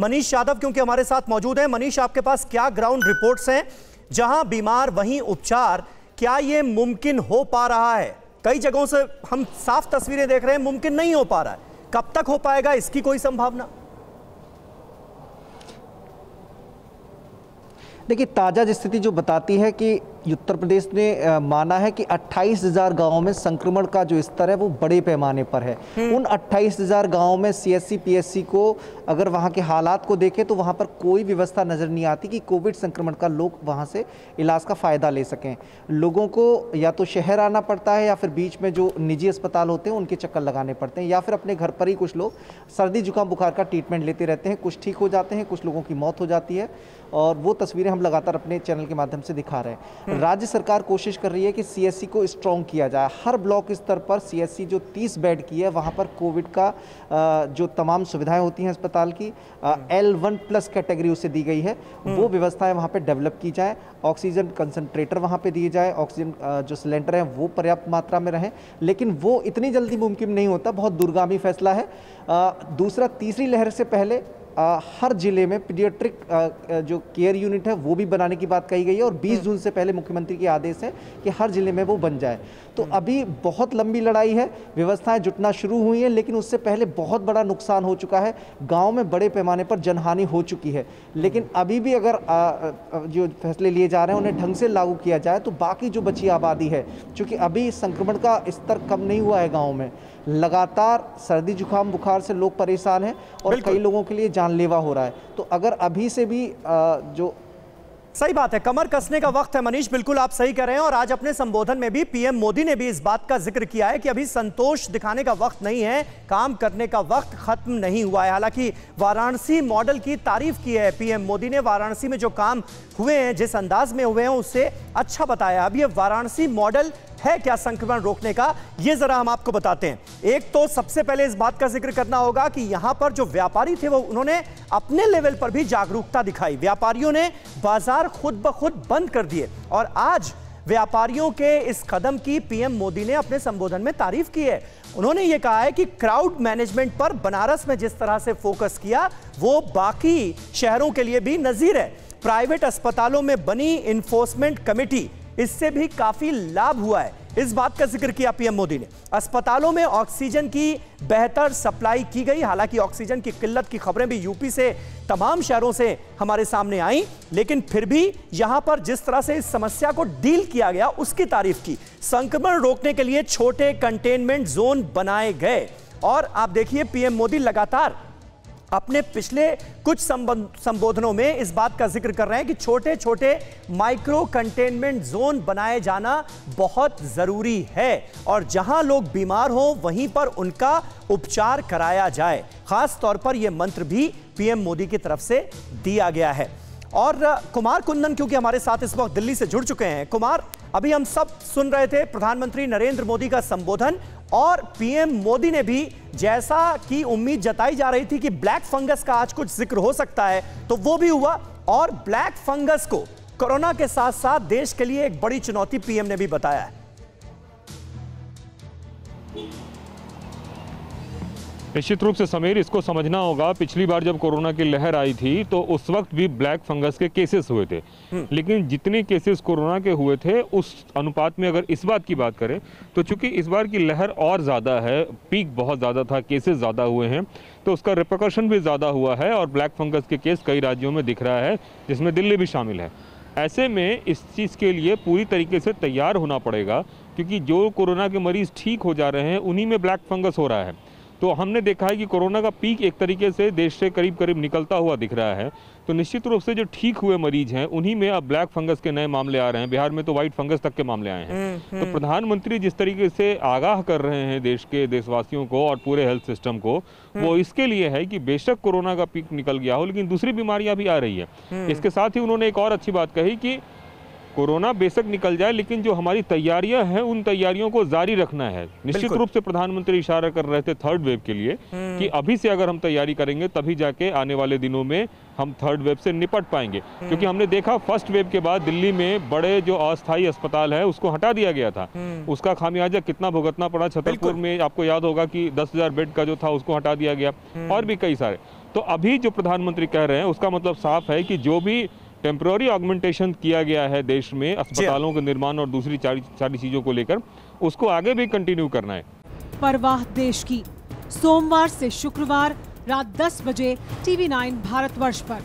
मनीष यादव क्योंकि हमारे साथ मौजूद हैं। मनीष, आपके पास क्या ग्राउंड रिपोर्ट्स हैं? जहाँ बीमार, वहीं उपचार, क्या ये मुमकिन हो पा रहा है? कई जगहों से हम साफ़ तस्वीरें देख रहे हैं, मुमकिन नहीं हो पा रहा है। कब तक हो पाएगा इसकी कोई संभावना? देखिए, ताज़ा स्थिति जो बताती है कि उत्तर प्रदेश ने माना है कि अट्ठाईस हज़ार गाँव में संक्रमण का जो स्तर है वो बड़े पैमाने पर है। हम्म। उन अट्ठाईस हज़ार गाँव में सीएससी पीएससी को अगर वहाँ के हालात को देखें तो वहाँ पर कोई व्यवस्था नज़र नहीं आती कि कोविड संक्रमण का लोग वहाँ से इलाज का फ़ायदा ले सकें। लोगों को या तो शहर आना पड़ता है या फिर बीच में जो निजी अस्पताल होते हैं उनके चक्कर लगाने पड़ते हैं या फिर अपने घर पर ही कुछ लोग सर्दी जुकाम बुखार का ट्रीटमेंट लेते रहते हैं कुछ ठीक हो जाते हैं कुछ लोगों की मौत हो जाती है और वो तस्वीरें हम लगातार अपने चैनल के माध्यम से दिखा रहे हैं। राज्य सरकार कोशिश कर रही है कि सीएससी को स्ट्रॉन्ग किया जाए। हर ब्लॉक स्तर पर सीएससी जो 30 बेड की है वहाँ पर कोविड का जो तमाम सुविधाएँ होती हैं अस्पताल की एल वन प्लस कैटेगरी उसे दी गई है। वो व्यवस्थाएँ वहाँ पर डेवलप की जाए। ऑक्सीजन कंसनट्रेटर वहाँ पर दिए जाए। ऑक्सीजन जो सिलेंडर हैं वो पर्याप्त मात्रा में रहें। लेकिन वो इतनी जल्दी मुमकिन नहीं होता बहुत दूरगामी फैसला है। दूसरा तीसरी लहर से पहले आ, हर ज़िले में पीडियाट्रिक जो केयर यूनिट है वो भी बनाने की बात कही गई है और 20 जून से पहले मुख्यमंत्री के आदेश है कि हर ज़िले में वो बन जाए। तो हम्म। अभी बहुत लंबी लड़ाई है व्यवस्थाएँ जुटना शुरू हुई हैं लेकिन उससे पहले बहुत बड़ा नुकसान हो चुका है। गाँव में बड़े पैमाने पर जनहानि हो चुकी है। लेकिन हम्म। अभी भी अगर आ, जो फैसले लिए जा रहे हैं उन्हें ढंग से लागू किया जाए तो बाकी जो बची आबादी है चूँकि अभी संक्रमण का स्तर कम नहीं हुआ है गाँव में लगातार सर्दी जुकाम बुखार से लोग परेशान हैं और कई लोगों के लिए जानलेवा हो रहा है। तो अगर अभी से भी जो सही बात है, कमर कसने का वक्त है मनीष, बिल्कुल आप सही कह रहे हैं और आज अपने संबोधन में भी पीएम मोदी ने भी इस बात का ज़िक्र किया है कि अभी संतोष दिखाने का वक्त नहीं है, काम करने का वक्त खत्म नहीं हुआ है। हालाँकि वाराणसी मॉडल की तारीफ़ की है पीएम मोदी ने, वाराणसी में जो काम हुए हैं, जिस अंदाज में हुए हैं उससे अच्छा बताया अभी वाराणसी मॉडल है क्या संक्रमण रोकने का? ये जरा हम आपको बताते हैं। एक तो सबसे पहले इस बात का ज़िक्र करना होगा कि यहाँ पर जो व्यापारी थे वो, उन्होंने अपने लेवल पर भी जागरूकता दिखाई। व्यापारियों ने बाज़ार खुद ब खुद बंद कर दिए और आज व्यापारियों के इस कदम की पीएम मोदी ने अपने संबोधन में तारीफ़ की है। उन्होंने ये कहा है कि क्राउड मैनेजमेंट पर बनारस में जिस तरह से फोकस किया, वो बाकी शहरों के लिए भी नजीर है। प्राइवेट अस्पतालों में बनी इन्फोर्समेंट कमेटी इससे भी काफ़ी लाभ हुआ है। इस बात का ज़िक्र किया पीएम मोदी ने। अस्पतालों में ऑक्सीजन की बेहतर सप्लाई की गई। हालाँकि ऑक्सीजन की किल्लत की खबरें भी यूपी से तमाम शहरों से हमारे सामने आई, लेकिन फिर भी यहाँ पर जिस तरह से इस समस्या को डील किया गया, उसकी तारीफ़ की। संक्रमण रोकने के लिए छोटे कंटेनमेंट जोन बनाए गए। और आप देखिए, पीएम मोदी लगातार अपने पिछले कुछ संबोधनों में इस बात का ज़िक्र कर रहे हैं कि छोटे छोटे माइक्रो कंटेनमेंट जोन बनाए जाना बहुत ज़रूरी है और जहाँ लोग बीमार हों, वहीं पर उनका उपचार कराया जाए। खास तौर पर यह मंत्र भी पीएम मोदी की तरफ़ से दिया गया है। और कुमार कुंदन क्योंकि हमारे साथ इस वक्त दिल्ली से जुड़ चुके हैं। कुमार, अभी हम सब सुन रहे थे प्रधानमंत्री नरेंद्र मोदी का संबोधन और पीएम मोदी ने भी जैसा कि उम्मीद जताई जा रही थी कि ब्लैक फंगस का आज कुछ ज़िक्र हो सकता है तो वो भी हुआ और ब्लैक फंगस को कोरोना के साथ साथ देश के लिए एक बड़ी चुनौती पीएम ने भी बताया है। निश्चित रूप से समीर इसको समझना होगा पिछली बार जब कोरोना की लहर आई थी तो उस वक्त भी ब्लैक फंगस के केसेस हुए थे। हम्म। लेकिन जितने केसेस कोरोना के हुए थे उस अनुपात में अगर इस बात की बात करें तो चूँकि इस बार की लहर और ज़्यादा है पीक बहुत ज़्यादा था केसेस ज़्यादा हुए हैं तो उसका रिपोकशन भी ज़्यादा हुआ है और ब्लैक फंगस के केस कई राज्यों में दिख रहा है जिसमें दिल्ली भी शामिल है। ऐसे में इस चीज़ के लिए पूरी तरीके से तैयार होना पड़ेगा क्योंकि जो कोरोना के मरीज़ ठीक हो जा रहे हैं उन्हीं में ब्लैक फंगस हो रहा है। तो हमने देखा है कि कोरोना का पीक एक तरीके से देश से करीब करीब निकलता हुआ दिख रहा है। तो निश्चित रूप से जो ठीक हुए मरीज़ हैं उन्हीं में अब ब्लैक फंगस के नए मामले आ रहे हैं। बिहार में तो व्हाइट फंगस तक के मामले आए हैं। हम्म, तो हम्म। प्रधानमंत्री जिस तरीके से आगाह कर रहे हैं देश के देशवासियों को और पूरे हेल्थ सिस्टम को वो हम्म। इसके लिए है कि बेशक कोरोना का पीक निकल गया हो लेकिन दूसरी बीमारियाँ भी आ रही है। इसके साथ ही उन्होंने एक और अच्छी बात कही कि कोरोना बेशक निकल जाए लेकिन जो हमारी तैयारियाँ हैं उन तैयारियों को जारी रखना है। निश्चित रूप से प्रधानमंत्री इशारा कर रहे थे थर्ड वेव के लिए हम्म। कि अभी से अगर हम तैयारी करेंगे तभी जाके आने वाले दिनों में हम थर्ड वेव से निपट पाएँगे। हम्म। क्योंकि हमने देखा फ़र्स्ट वेव के बाद दिल्ली में बड़े जो अस्थायी अस्पताल है उसको हटा दिया गया था। हम्म। उसका खामियाजा कितना भुगतना पड़ा छतरपुर में आपको याद होगा कि दस बेड का जो था उसको हटा दिया गया। और भी कई सारे। तो अभी जो प्रधानमंत्री कह रहे हैं उसका मतलब साफ़ है कि जो भी टेम्प्रोरी ऑगमेंटेशन किया गया है देश में अस्पतालों के निर्माण और दूसरी सारी सारी चीज़ों को लेकर। उसको आगे भी कंटिन्यू करना है। परवाह देश की। सोमवार से शुक्रवार रात 10 बजे टीवी 9 भारतवर्ष पर।